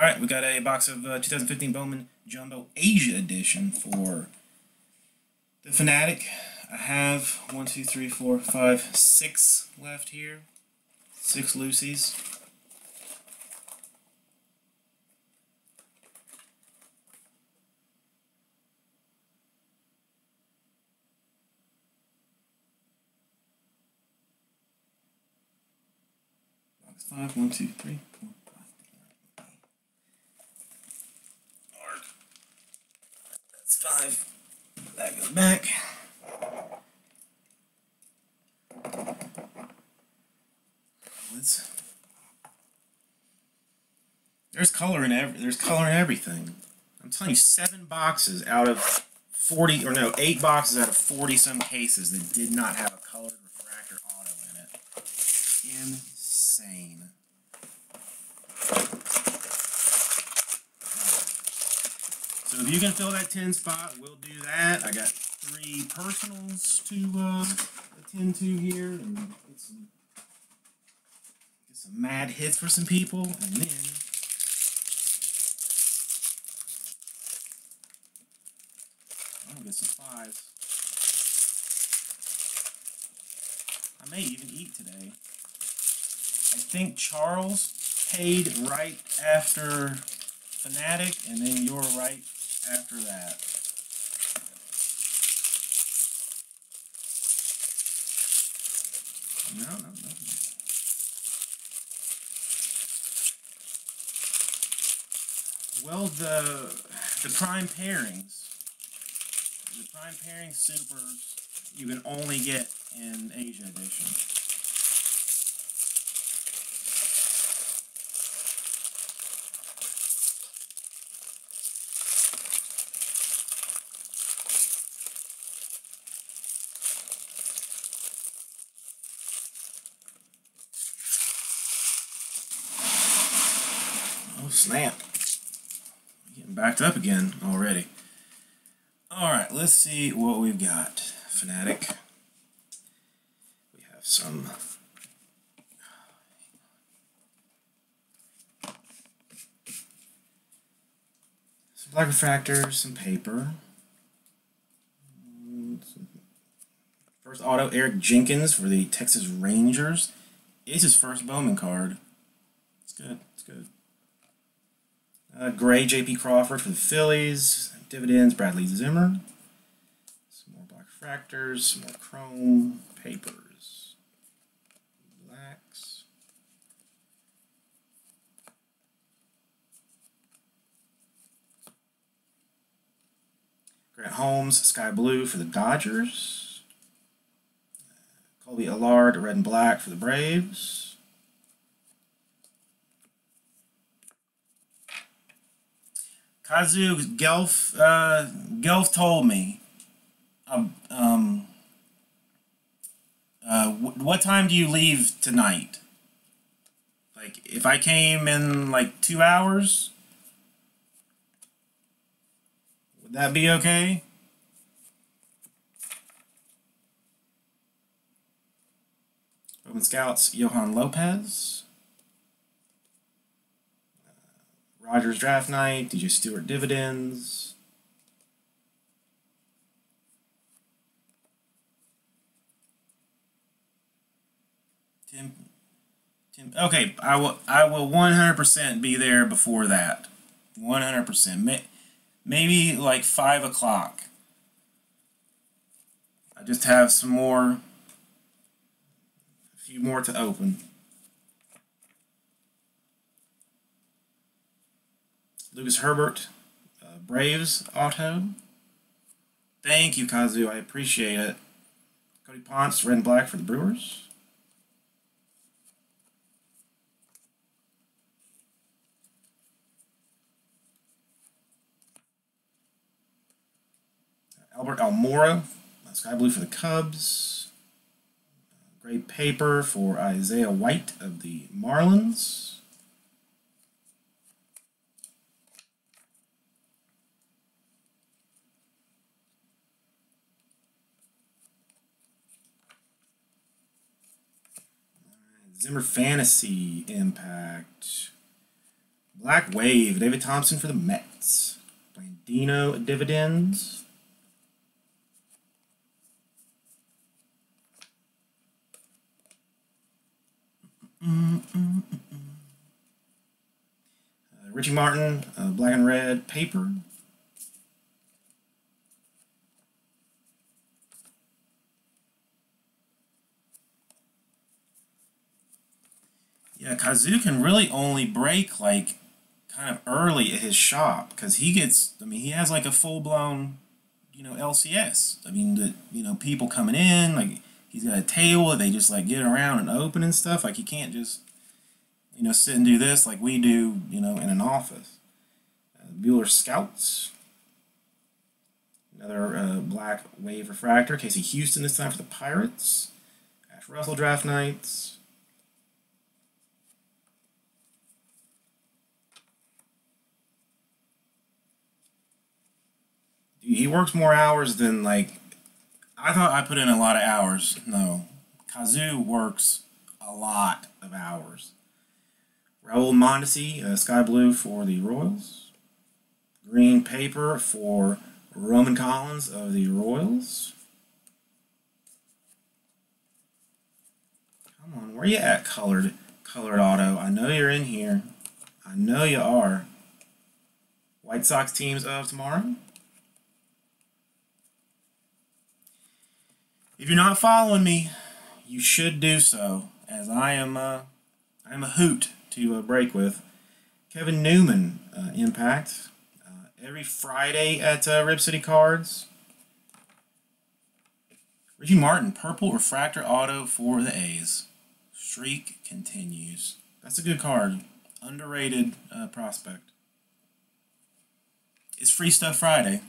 All right, we got a box of uh, 2015 Bowman Jumbo Asia Edition for the Phinatic. I have one, two, three, four, five, six left here. Six Lucy's. Box five, one, two, three, four, five. Hard. That's five. That goes back. Let's. There's color in every. There's color in everything. I'm telling you, seven boxes out of forty, or no, eight boxes out of forty some cases that did not have a colored refractor auto in it. Insane. So if you can fill that 10 spot, we'll do that. I got three personals to uh, attend to here and get some, get some mad hits for some people. And then I'll get some fives. I may even eat today. I think Charles paid right after Phinatic, and then you're right after that. No, no, no. Well, the the prime pairings, the prime pairing supers, you can only get in Asia edition. Snap! Getting backed up again already. All right, let's see what we've got. Phinatic. We have some. Some black refractors, some paper. First auto, Eric Jenkins for the Texas Rangers. It's his first Bowman card. It's good. It's good. Uh, Gray, J.P. Crawford for the Phillies. Dividends, Bradley Zimmer. Some more black fractors, some more chrome papers. Blacks. Grant Holmes, Sky Blue for the Dodgers. Kolby Allard, red and black for the Braves. Kazu Gelf uh, Gelf told me. Um, um, uh, wh- what time do you leave tonight? Like, if I came in like two hours, would that be okay? Roman Scouts, Johan Lopez. Rogers Draft Night, DJ Stewart Dividends. Tim, Tim. Okay, I will. I will one hundred percent be there before that. One hundred percent. May, maybe like five o'clock. I just have some more. A few more to open. Lucas Herbert, uh, Braves auto. Thank you, Kazu. I appreciate it. Cody Ponce, red and black for the Brewers. Albert Almora, uh, sky blue for the Cubs. Gray paper for Isaiah White of the Marlins. Zimmer Fantasy Impact. Black Wave, David Thompson for the Mets. Blandino Dividends. Uh, Richie Martin, uh, Black and Red Paper. Yeah, Kazu can really only break like kind of early at his shop because he gets. I mean, he has like a full blown, you know, LCS. I mean, the you know people coming in like he's got a table they just like get around and open and stuff. Like you can't just you know sit and do this like we do you know in an office. Uh, Buehler Scouts. Another uh, black wave refractor. Casey Hughston this time for the Pirates. Ashe Russell draft nights. He works more hours than like I thought I put in a lot of hours. No, Kazu works a lot of hours. Raul Mondesi, uh, sky blue for the Royals. Green paper for Roman Collins of the Royals. Come on, where you at, colored colored auto? I know you're in here. I know you are. White Sox teams of tomorrow. If you're not following me, you should do so, as I am uh, I am a hoot to uh, break with. Kevin Newman, uh, Impact, uh, every Friday at uh, Rip City Cards. Richie Martin, Purple Refractor Auto for the A's. Streak continues. That's a good card. Underrated prospect. It's Free Stuff Friday.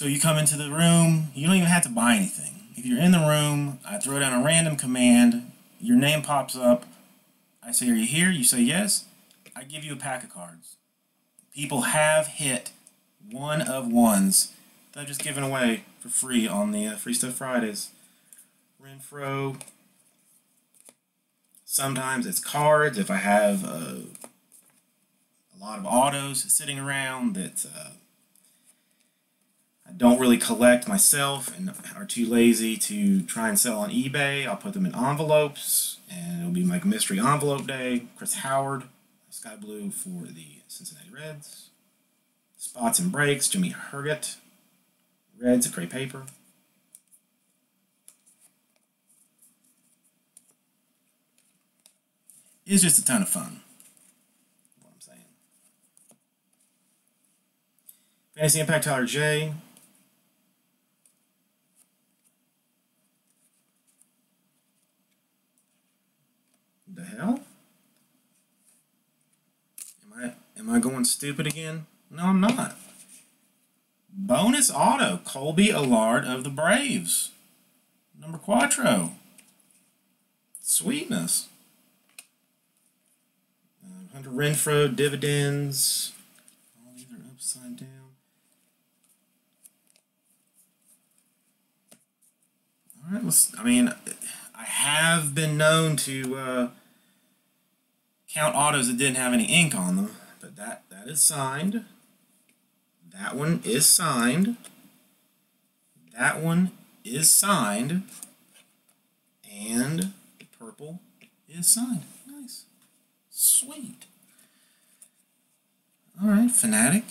So you come into the room, you don't even have to buy anything. If you're in the room, I throw down a random command, your name pops up, I say, Are you here? You say yes. I give you a pack of cards. People have hit one of ones that I've just given away for free on the uh, Free Stuff Fridays. Renfroe. Sometimes it's cards. If I have uh, a lot of autos sitting around that uh, don't really collect myself and are too lazy to try and sell on eBay. I'll put them in envelopes and it'll be like mystery envelope day. Chris Howard, sky blue for the Cincinnati Reds. Spots and breaks, Jimmy Herget. Reds, a gray paper. It's just a ton of fun. What I'm saying. Fantasy Impact Tyler Jay The hell? Am I am I going stupid again? No, I'm not. Bonus auto, Kolby Allard of the Braves. Number quattro. Sweetness. Uh, Hunter Renfroe, dividends. All these are upside down. All right, let's, I mean, I have been known to uh, count autos that didn't have any ink on them, but that, that is signed. That one is signed. That one is signed. And the purple is signed. Nice. Sweet. All right, Phinatic.